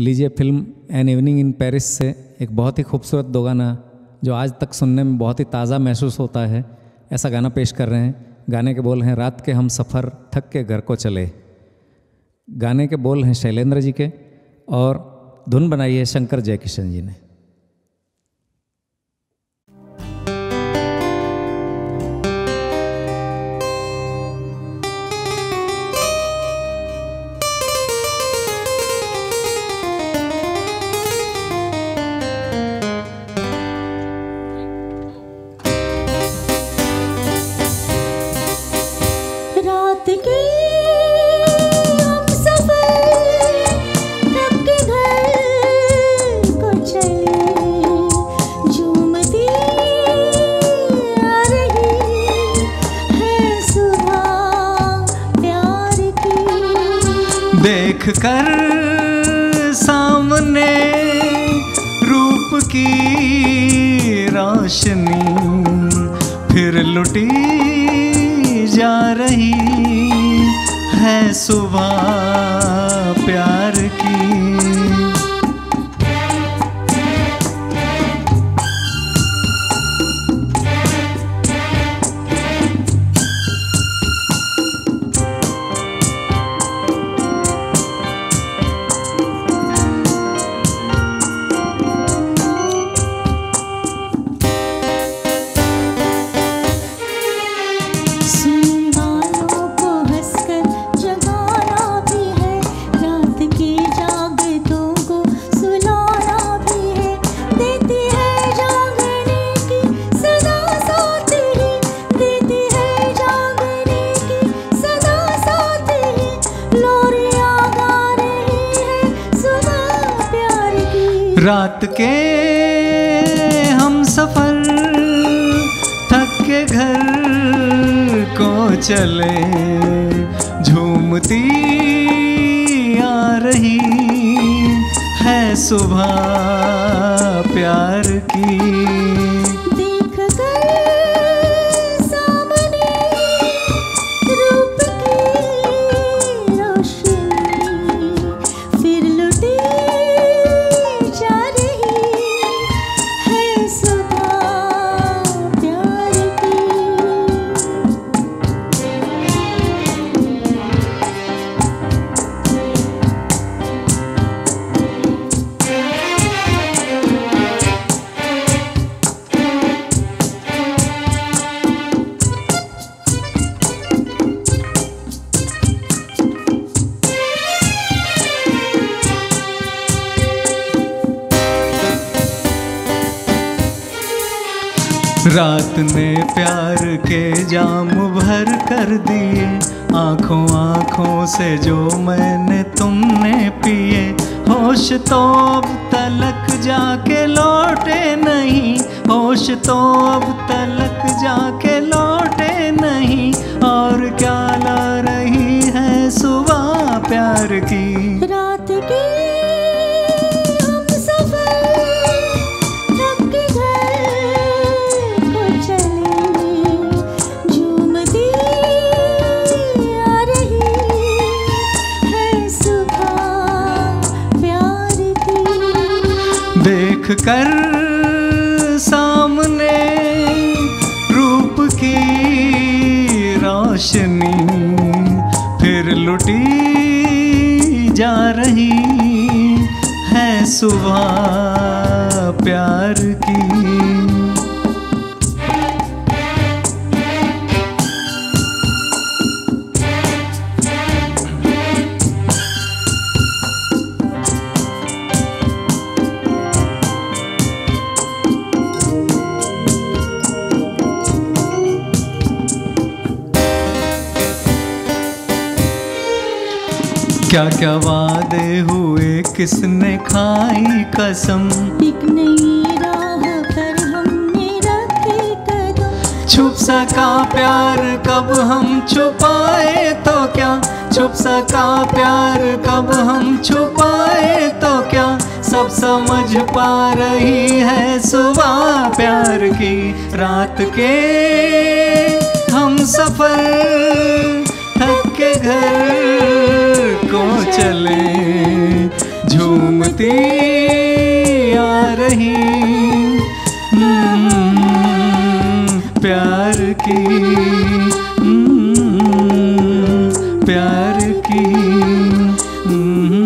लीजिए film an evening in Paris से एक बहुत ही खूबसूरत दो गाना जो आज तक सुनने में बहुत ही ताज़ा महसूस होता है। ऐसा गाना पेश कर रहे हैं। गाने के बोल हैं, रात के हम सफ़र, थक के घर को चले। गाने के बोल हैं शैलेंद्र जी के और धुन बनाई है शंकर जयकिशन जी ने। देख कर सामने रूप की रोशनी फिर लुटी जा रही है सुबह प्यार रात के हम सफ़र थक के घर को चले, झूमती आ रही है सुबह प्यार की। रात ने प्यार के जाम भर कर दिए। आँखों आँखों से जो मैंने तुमने पिए। होश तो अब तलक जाके लौटे नहीं। होश तो अब तलक जाके लौटे देख कर सामने रूप की रोशनी फिर लुटी जा रही है सुबह प्यार की। क्या क्या वादे हुए? किसने खाई कसम? एक नई राह पर हमने रखे कदम। छुप सका प्यार कब हम छुपाए तो क्या? छुप सका प्यार कब हम छुपाए तो क्या? सब समझ पा रही है सुबह प्यार की रात के। हम सफ़र थक के घर। चले झूमती आ रही। हम्म, प्यार की हम्म, प्यार की हम्म।